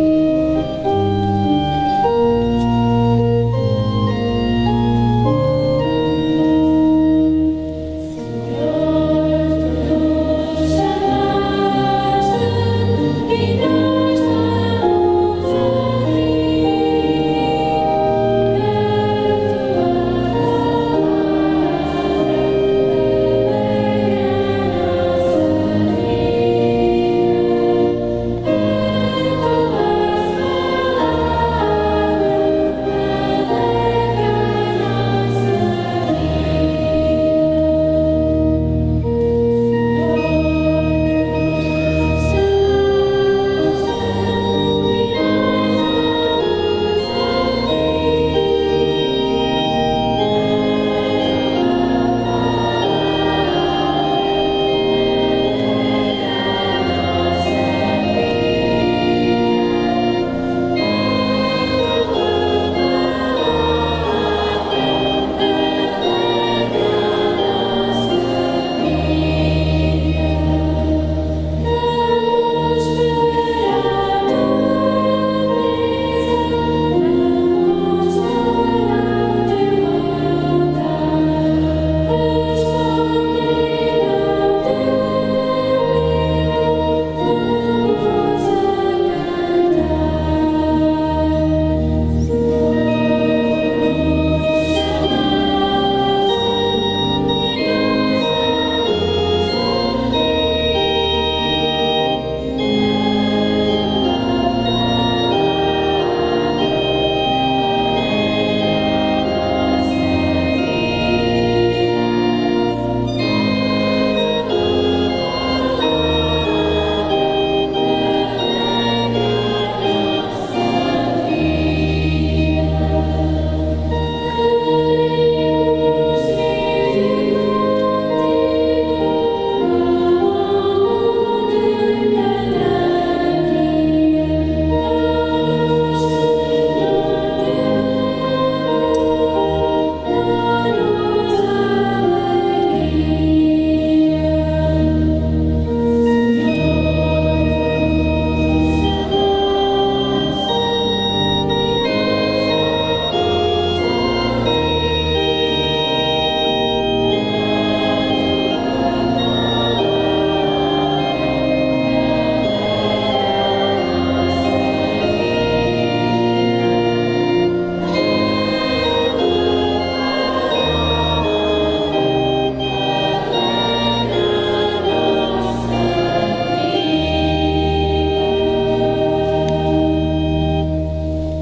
you.